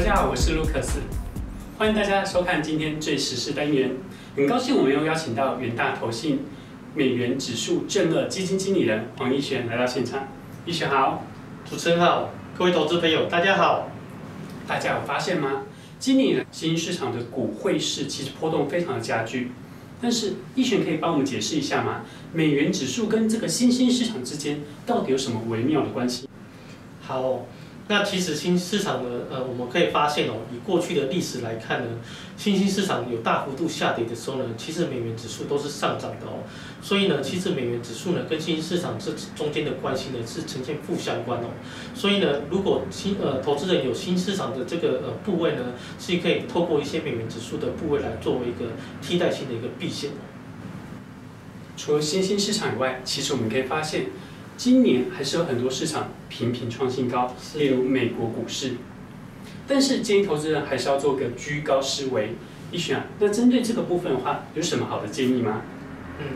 大家好，我是卢克斯，欢迎大家收看今天最时事单元。很高兴我们又邀请到元大投信美元指数正二基金经理人黄一璇来到现场。一璇好，主持人好，各位投资朋友大家好。大家有发现吗？今年新兴市场的股汇市其实波动非常的加剧，但是一璇可以帮我们解释一下吗？美元指数跟这个新兴市场之间到底有什么微妙的关系？好。那其实新市场呢，呃，我们可以发现哦，以过去的历史来看呢，新兴市场有大幅度下跌的时候呢，其实美元指数都是上涨的哦。所以呢，其实美元指数呢跟新兴市场这中间的关系呢是呈现负相关哦。所以呢，如果新呃投资人有新市场的这个呃部位呢，是可以透过一些美元指数的部位来作为一个替代性的一个避险。除了新兴市场以外，其实我们可以发现。今年还是有很多市场频频创新高，例如美国股市。但是建议投资人还是要做个居高思维。一选啊，那针对这个部分的话，有什么好的建议吗？嗯，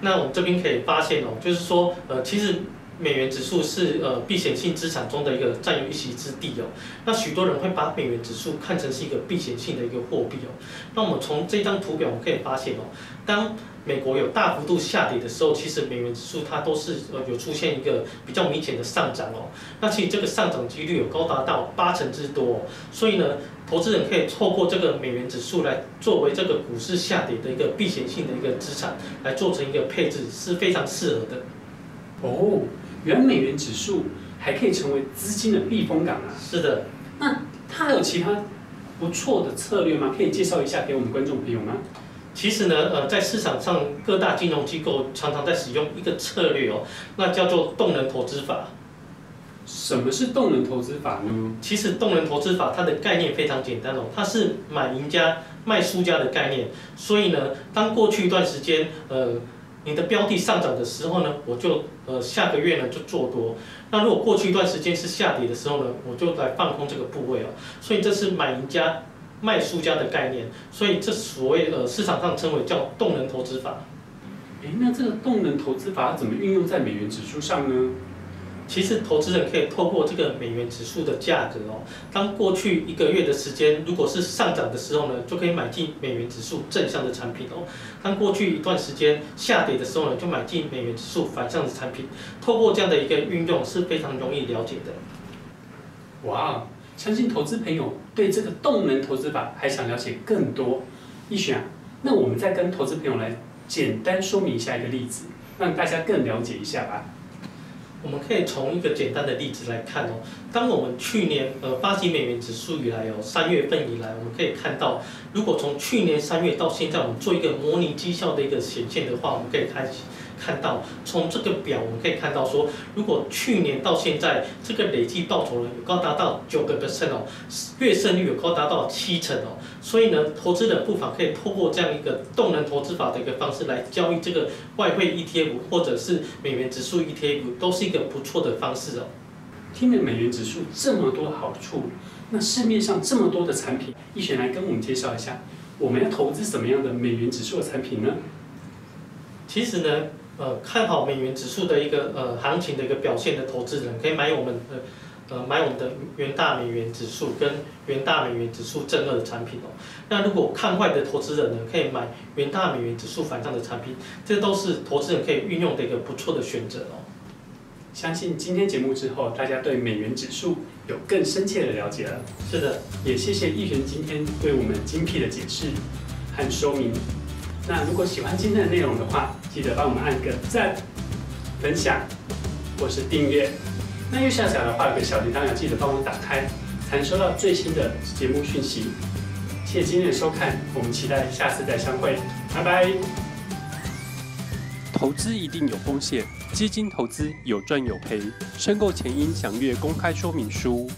那我们这边可以发现哦，就是说，呃，其实美元指数是呃避险性资产中的一个占有一席之地哦。那许多人会把美元指数看成是一个避险性的一个货币哦。那我们从这张图表我们可以发现哦，当美国有大幅度下跌的时候，其实美元指数它都是呃有出现一个比较明显的上涨哦。那其实这个上涨几率有高达到八成之多，所以呢，投资人可以透过这个美元指数来作为这个股市下跌的一个避险性的一个资产，来做成一个配置是非常适合的。哦，原美元指数还可以成为资金的避风港啊！是的，那它还有其他不错的策略吗？可以介绍一下给我们观众朋友吗？其实呢，呃，在市场上各大金融机构常常在使用一个策略哦，那叫做动能投资法。什么是动能投资法呢？其实动能投资法它的概念非常简单哦，它是买赢家卖输家的概念。所以呢，当过去一段时间，呃，你的标的上涨的时候呢，我就呃下个月呢就做多。那如果过去一段时间是下跌的时候呢，我就来放空这个部位啊。所以这是买赢家。卖输家的概念，所以这所谓呃市场上称为叫动能投资法。诶，那这个动能投资法怎么运用在美元指数上呢？其实投资人可以透过这个美元指数的价格哦，当过去一个月的时间如果是上涨的时候呢，就可以买进美元指数正向的产品哦；当过去一段时间下跌的时候呢，就买进美元指数反向的产品。透过这样的一个运用是非常容易了解的。哇！相信投资朋友对这个动能投资法还想了解更多，一选啊，那我们再跟投资朋友来简单说明一下一个例子，让大家更了解一下吧。我们可以从一个简单的例子来看哦，当我们去年呃巴西美元指数以来哦，三月份以来，我们可以看到，如果从去年三月到现在，我们做一个模拟绩效的一个显现的话，我们可以看。看到从这个表，我们可以看到说，如果去年到现在这个累计报酬呢有高达到九个 percent 哦，月胜率有高达到七成哦，所以呢，投资人不妨可以透过这样一个动能投资法的一个方式来交易这个外汇 ETF 或者是美元指数 ETF，都是一个不错的方式哦。听了美元指数这么多好处，那市面上这么多的产品，一选来跟我们介绍一下，我们要投资什么样的美元指数的产品呢？其实呢。呃，看好美元指数的一个呃行情的一个表现的投资人，可以买我们的呃买我们的元大美元指数跟元大美元指数正二的产品哦。那如果看坏的投资人呢，可以买元大美元指数反向的产品，这都是投资人可以运用的一个不错的选择哦。相信今天节目之后，大家对美元指数有更深切的了解了。是的，也谢谢易璇今天对我们精辟的解释和说明。那如果喜欢今天的内容的话，记得帮我们按个赞、分享或是订阅。那右下角的话有个小铃铛，要记得帮我打开，才能收到最新的节目讯息。谢谢今天的收看，我们期待下次再相会，拜拜。投资一定有风险，基金投资有赚有赔，申购前应详阅公开说明书。